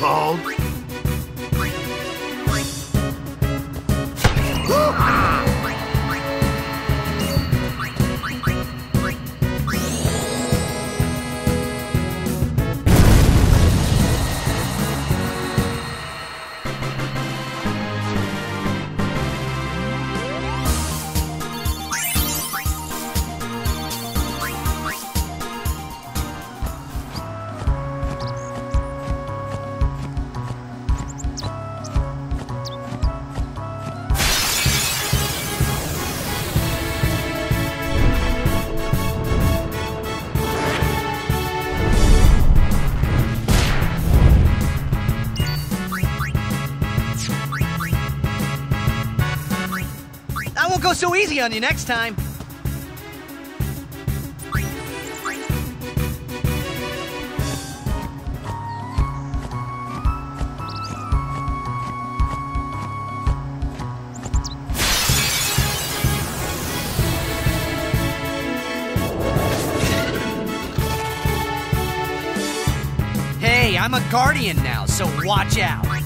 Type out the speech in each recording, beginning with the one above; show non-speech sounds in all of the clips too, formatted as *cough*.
called? Easy on you next time. Hey, I'm a guardian now, so watch out.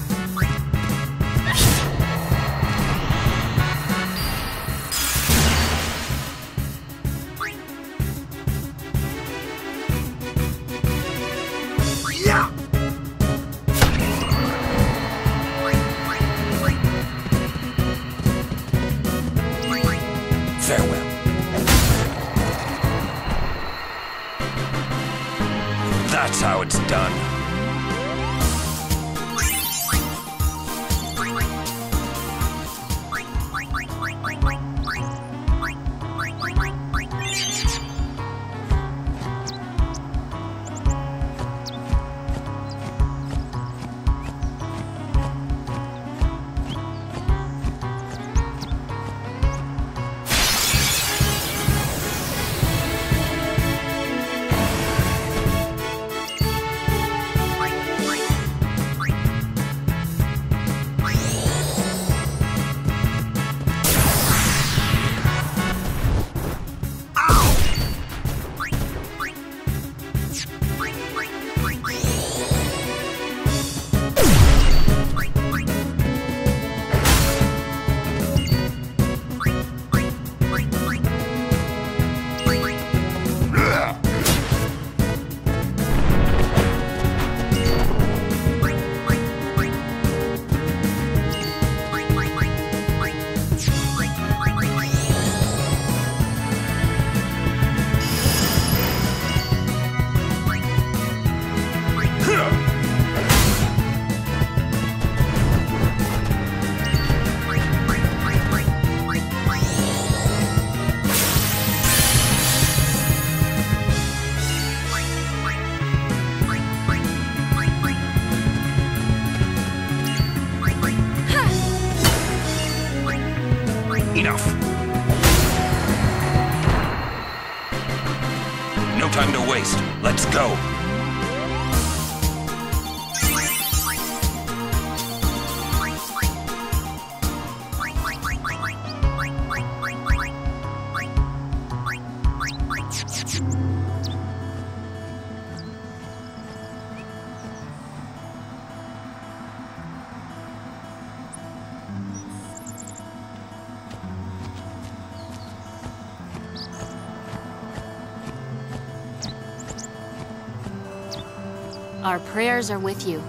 Our prayers are with you.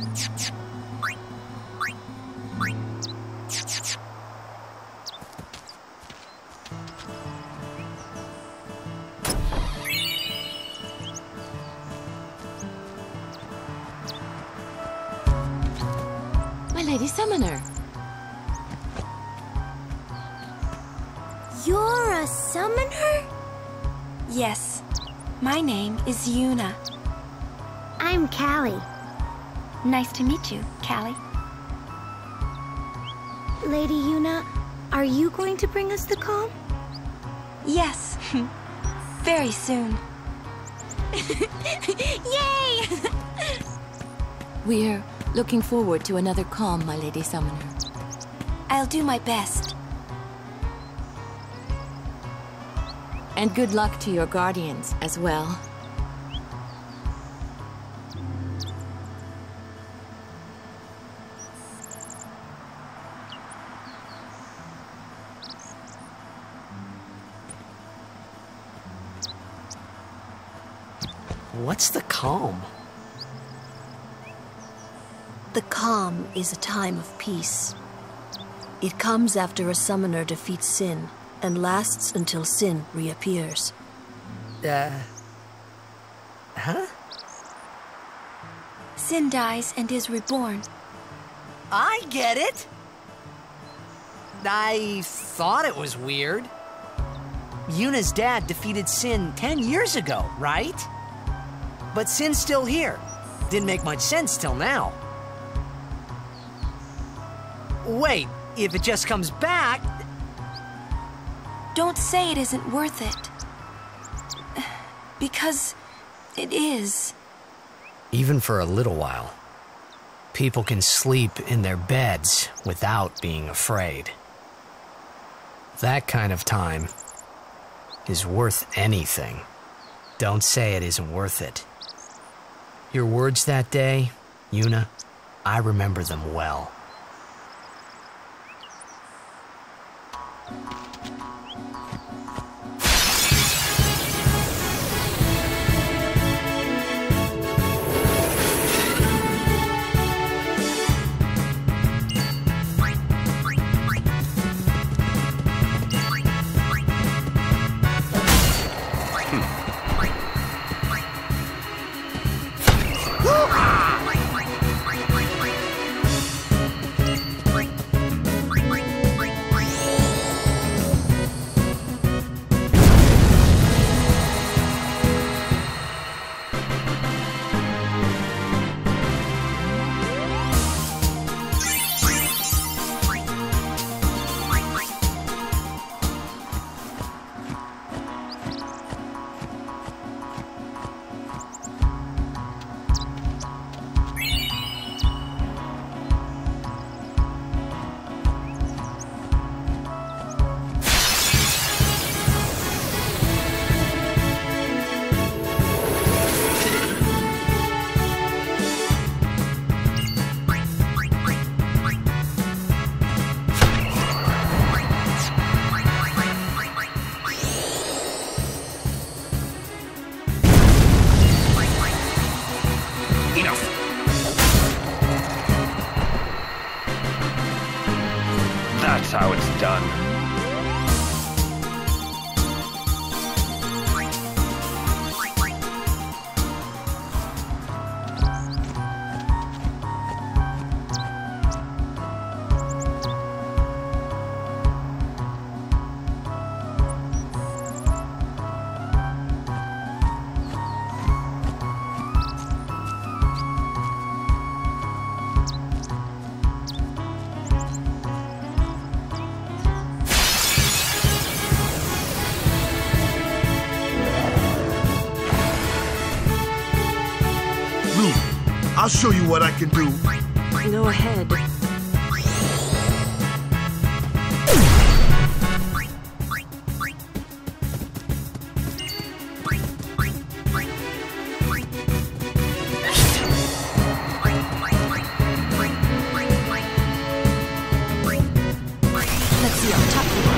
My Lady Summoner. You're a summoner? Yes. My name is Yuna. I'm Calli. Nice to meet you, Calli. Lady Yuna, are you going to bring us the calm? Yes. *laughs* Very soon. *laughs* Yay! *laughs* We're looking forward to another calm, my Lady Summoner. I'll do my best. And good luck to your guardians as well. What's the calm? The calm is a time of peace. It comes after a summoner defeats sin and lasts until sin reappears. Uh. Huh? Sin dies and is reborn. I get it! I thought it was weird. Yuna's dad defeated Sin 10 years ago, right? But Sin's still here. Didn't make much sense till now. Wait, if it just comes back, Don't say it isn't worth it. Because it is. even for a little while, people can sleep in their beds without being afraid. That kind of time is worth anything. Don't say it isn't worth it. Your words that day, Yuna, I remember them well. Show you what I can do. Go ahead. Let's see how tough you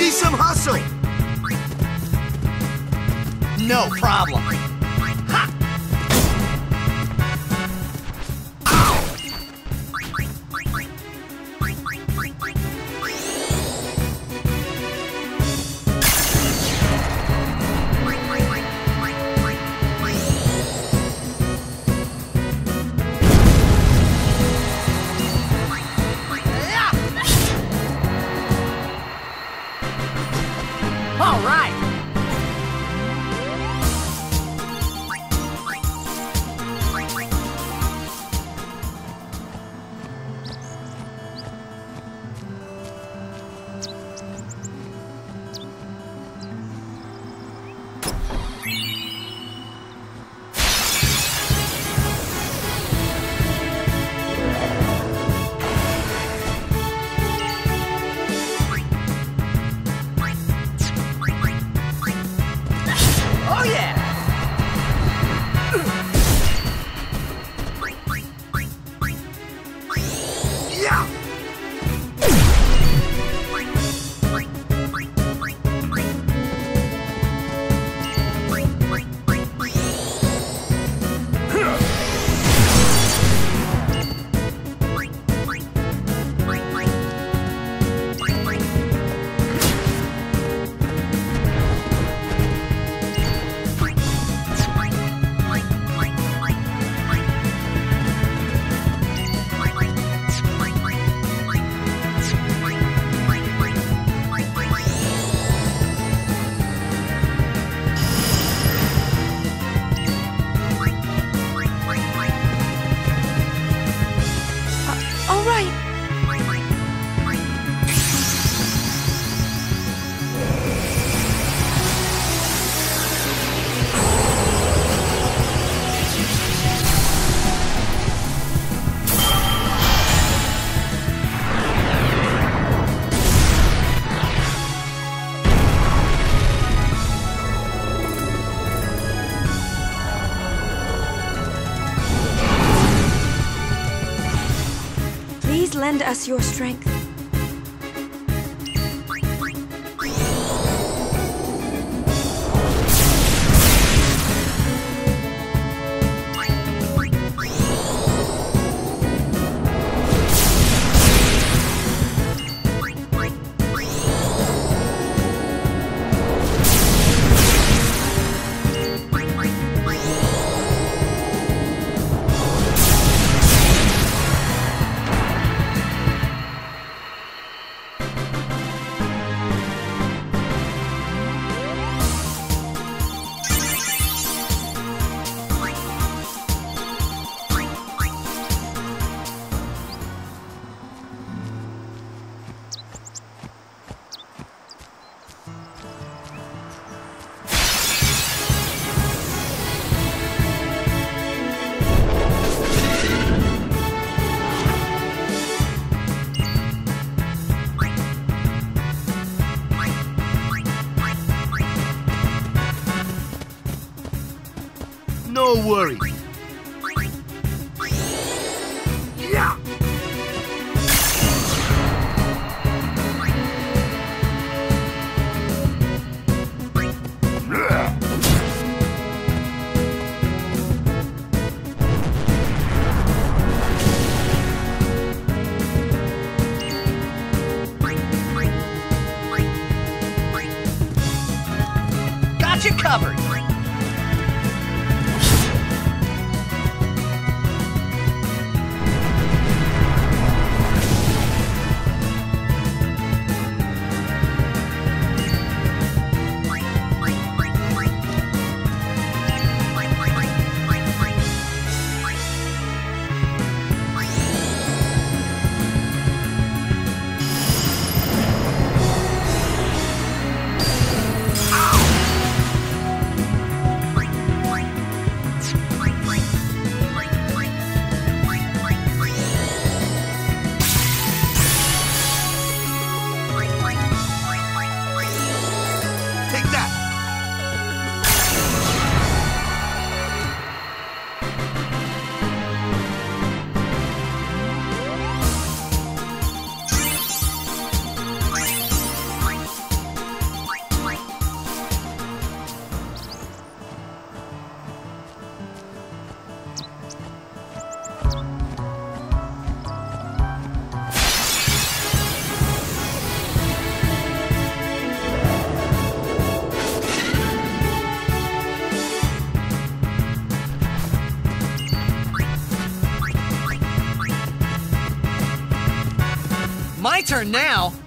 see some hustle. No problem. Us your strength. Covered. Now.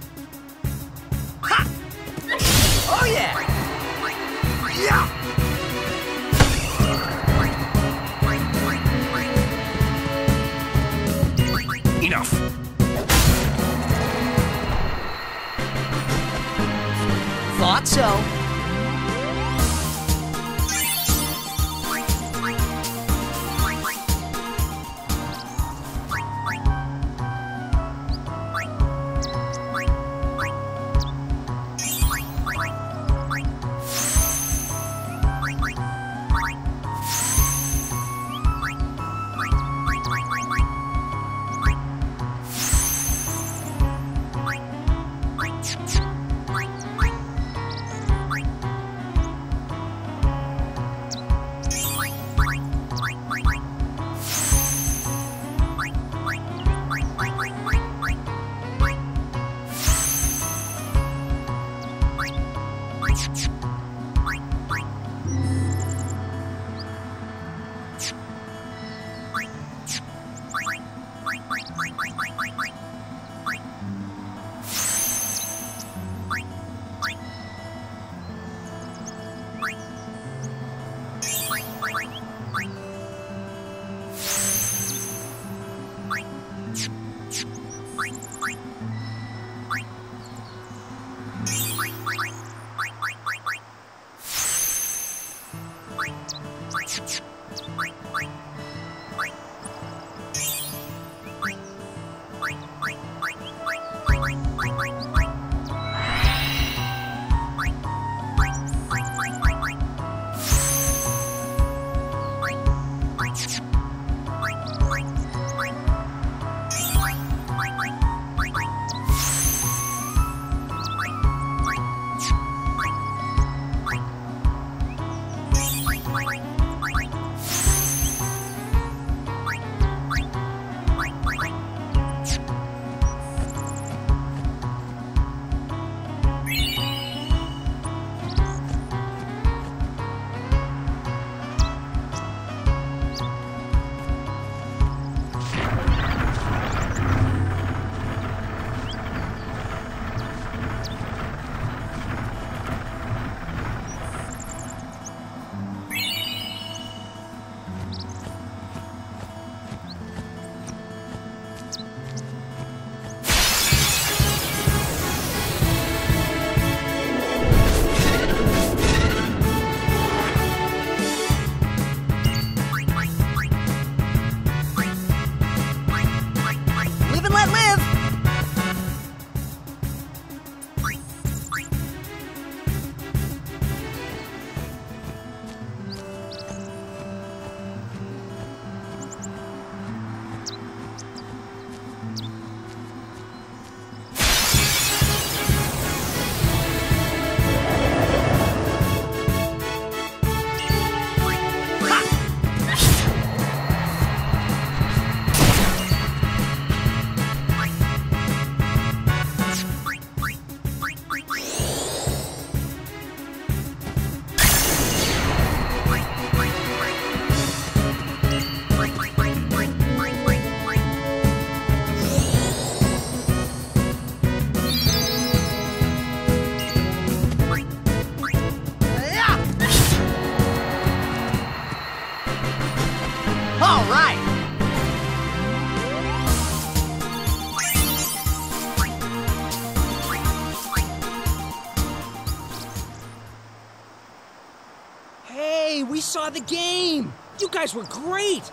Hey, the game! You guys were great!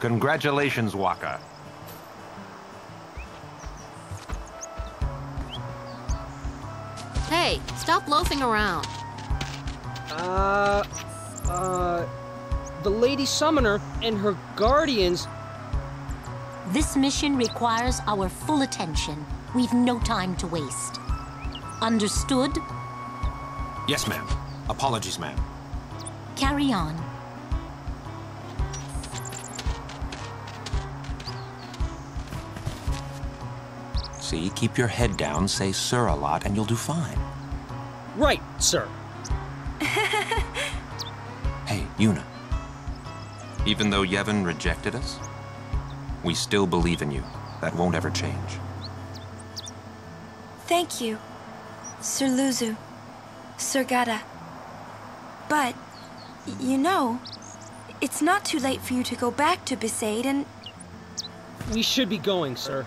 Congratulations, Wakka. Hey, stop loafing around. Uh, uh, the Lady Summoner and her guardians. This mission requires our full attention. We've no time to waste. Understood? Yes, ma'am. Apologies, ma'am. Carry on. See, keep your head down, say sir a lot, and you'll do fine. Right, sir. *laughs* Hey, Yuna. Even though Yevon rejected us, we still believe in you. That won't ever change. Thank you, Sir Luzzu, Sir Gatta. But, y- you know, it's not too late for you to go back to Besaid and We should be going, sir.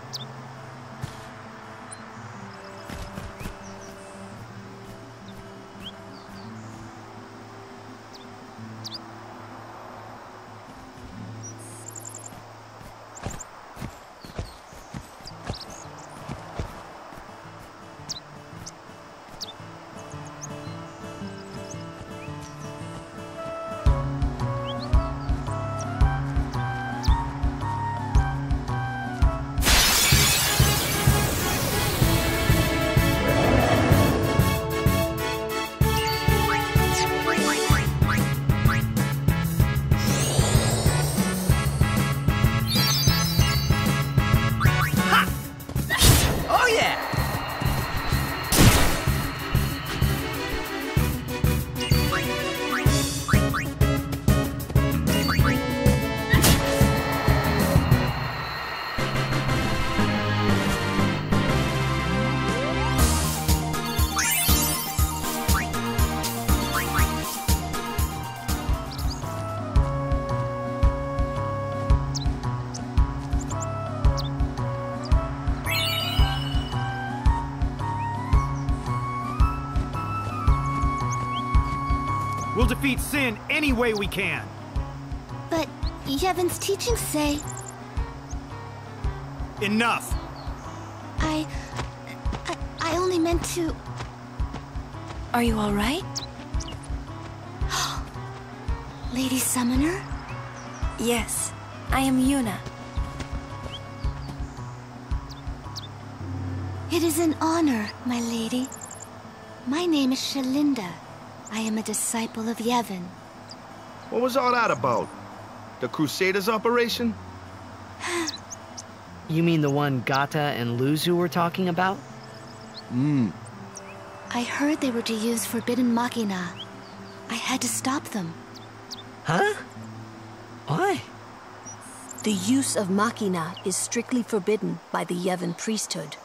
Defeat Sin any way we can. But Yevon's teachings say Enough. I, I. I only meant to. are you alright? *gasps* Lady Summoner? Yes, I am Yuna. It is an honor, my lady. My name is Shelinda. I am a disciple of Yevon. What was all that about? The Crusaders operation? *gasps* You mean the one Gatta and Luzzu were talking about? Hmm. I heard they were to use Forbidden Machina. I had to stop them. Huh? Why? The use of machina is strictly forbidden by the Yevon priesthood.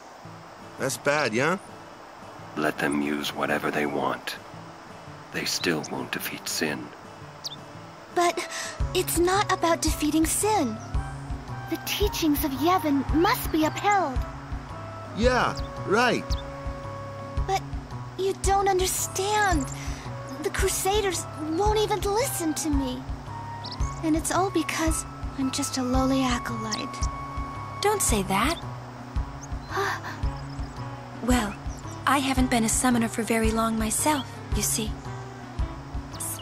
That's bad, yeah? Let them use whatever they want. They still won't defeat Sin. But it's not about defeating sin. The teachings of Yevon must be upheld. Yeah, right. But you don't understand. The Crusaders won't even listen to me. And it's all because I'm just a lowly acolyte. Don't say that. *gasps* well, I haven't been a summoner for very long myself, you see.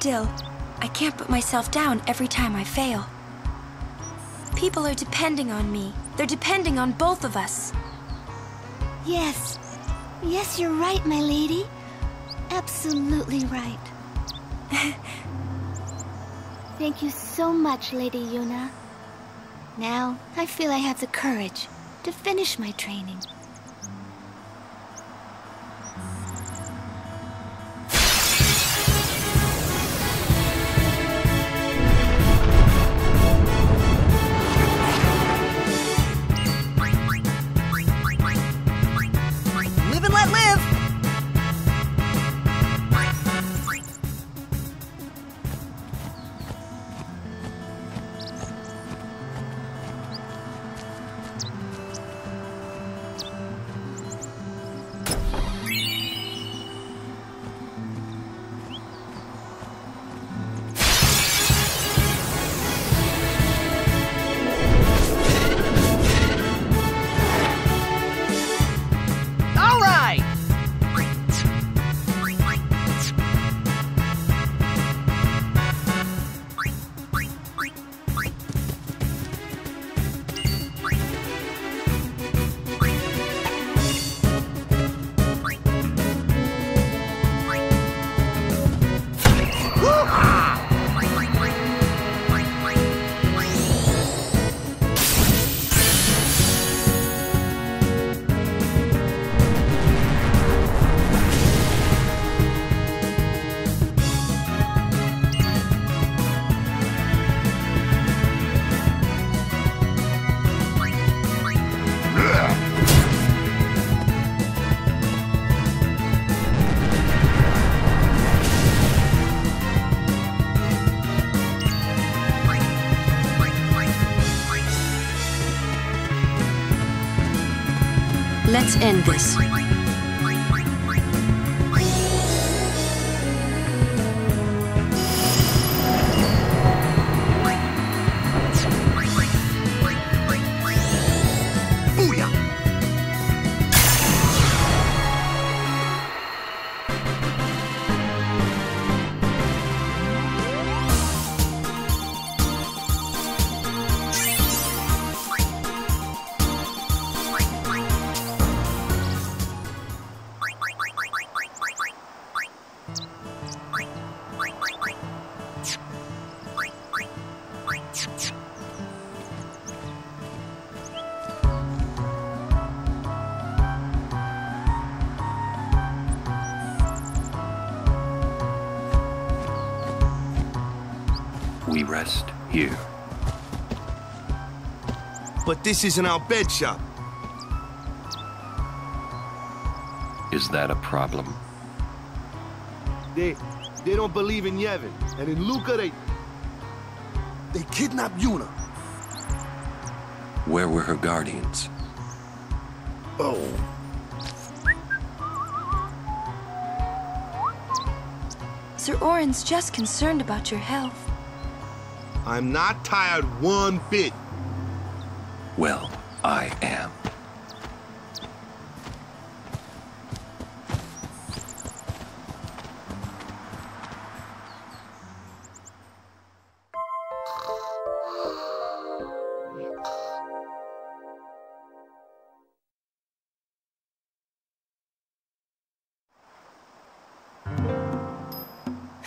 Still, I can't put myself down every time I fail. People are depending on me. They're depending on both of us. Yes. Yes, you're right, my lady. Absolutely right. *laughs* Thank you so much, Lady Yuna. Now, I feel I have the courage to finish my training. Let's end this. This isn't Al Bhed shop. Is that a problem? They they don't believe in Yevon. And in Luca they they kidnapped Yuna. Where were her guardians? Oh. Sir Auron's just concerned about your health. I'm not tired one bit.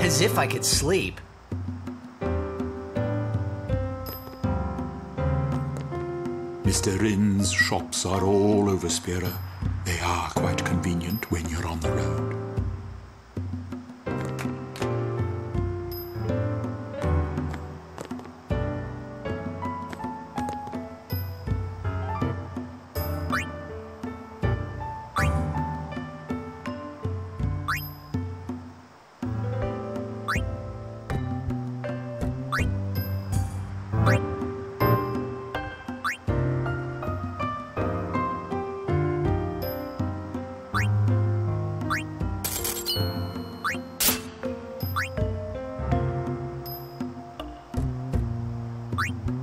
As if I could sleep. Mr. Rin's shops are all over Spira. They are quite convenient when you're on the road. you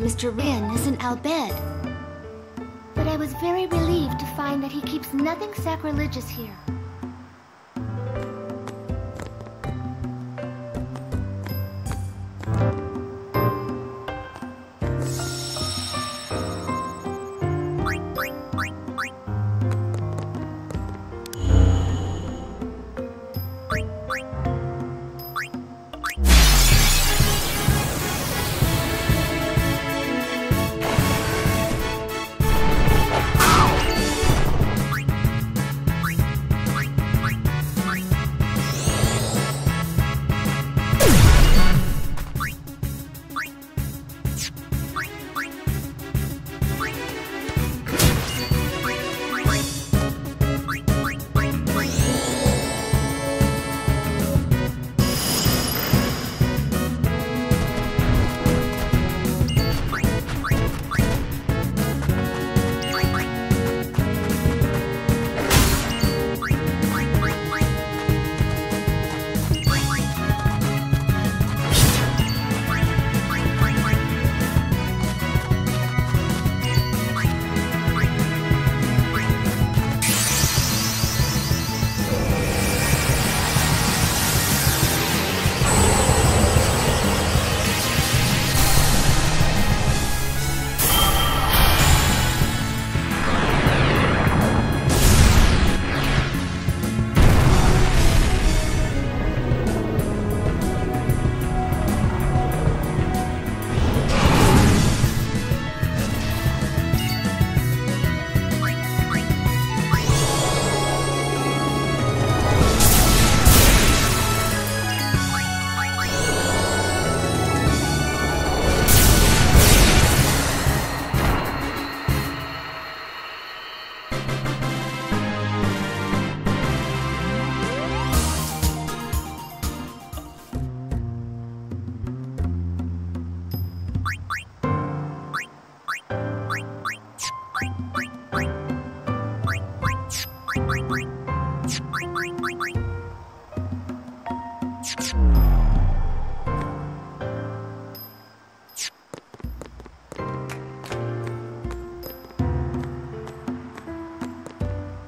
Mr. Rin, is in Al Bhed. But I was very relieved to find that he keeps nothing sacrilegious here.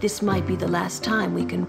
This might be the last time we can